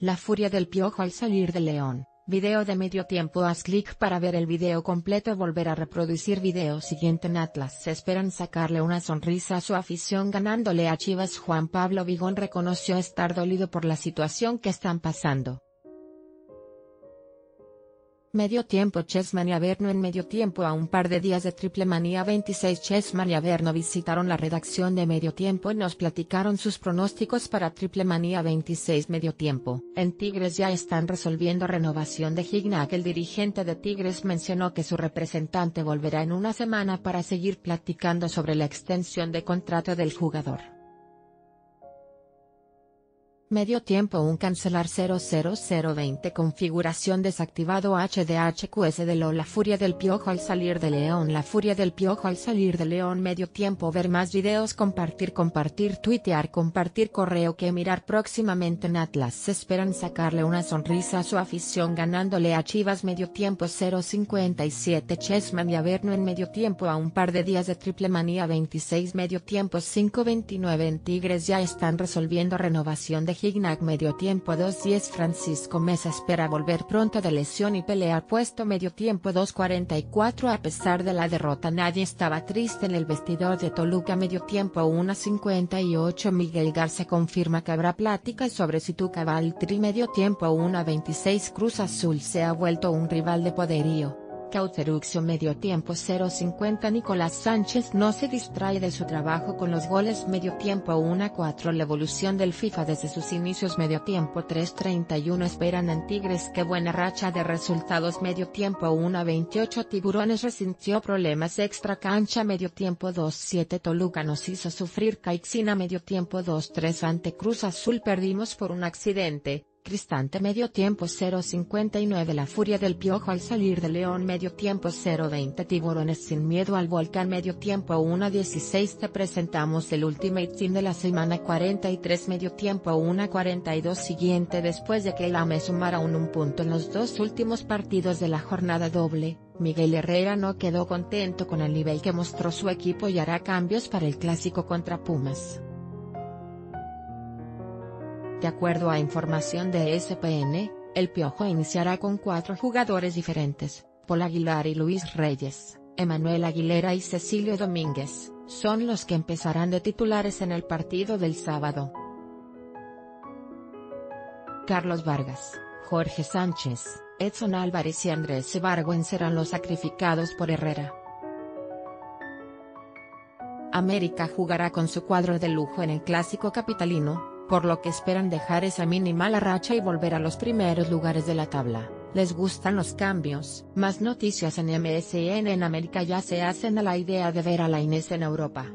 La furia del piojo al salir de León. Video de medio tiempo haz clic para ver el video completo volver a reproducir video siguiente en Atlas esperan sacarle una sonrisa a su afición ganándole a Chivas Juan Pablo Vigón reconoció estar dolido por la situación que están pasando. Medio tiempo Chessman y Averno en medio tiempo a un par de días de Triple Manía 26 Chessman y Averno visitaron la redacción de medio tiempo y nos platicaron sus pronósticos para Triple Manía 26 medio tiempo. En Tigres ya están resolviendo renovación de Gignac el dirigente de Tigres mencionó que su representante volverá en una semana para seguir platicando sobre la extensión de contrato del jugador. Medio tiempo un cancelar 00020 configuración desactivado HDHQS de LO La furia del piojo al salir de León. La furia del piojo al salir de León Medio tiempo ver más videos compartir compartir tuitear compartir correo que mirar próximamente en Atlas. Esperan sacarle una sonrisa a su afición ganándole a Chivas. Medio tiempo 057 Chessman y Averno en medio tiempo a un par de días de triple manía 26 Medio tiempo 529 en Tigres. Ya están resolviendo renovación de Gignac medio tiempo 2-10 Francisco Mesa espera volver pronto de lesión y pelear puesto medio tiempo 2-44 a pesar de la derrota nadie estaba triste en el vestidor de Toluca medio tiempo 1-58 Miguel Garza confirma que habrá pláticas sobre si Tuca va al tri medio tiempo 1-26 Cruz Azul se ha vuelto un rival de poderío. Cauteruxio medio tiempo 0.50 Nicolás Sánchez no se distrae de su trabajo con los goles medio tiempo 1-4 La evolución del FIFA desde sus inicios medio tiempo 3.31 Esperan en Tigres que buena racha de resultados medio tiempo 1-28 Tiburones resintió problemas extra cancha medio tiempo 2-7 Toluca nos hizo sufrir Caixina medio tiempo 2-3 ante Cruz Azul perdimos por un accidente, Cristante medio tiempo 0.59 La furia del piojo al salir de León medio tiempo 0.20 Tiburones sin miedo al volcán medio tiempo 1.16 Te presentamos el Ultimate Team de la semana 43 medio tiempo 1.42 Siguiente después de que el AME sumara un, un punto en los dos últimos partidos de la jornada doble, Miguel Herrera no quedó contento con el nivel que mostró su equipo y hará cambios para el clásico contra Pumas. De acuerdo a información de SPN, el Piojo iniciará con cuatro jugadores diferentes, Paul Aguilar y Luis Reyes, Emanuel Aguilera y Cecilio Domínguez, son los que empezarán de titulares en el partido del sábado. Carlos Vargas, Jorge Sánchez, Edson Álvarez y Andrés Ebargüen serán los sacrificados por Herrera. América jugará con su cuadro de lujo en el Clásico Capitalino, por lo que esperan dejar esa mínima racha y volver a los primeros lugares de la tabla. ¿Les gustan los cambios? Más noticias en MSN en América ya se hacen a la idea de ver a la Inés en Europa.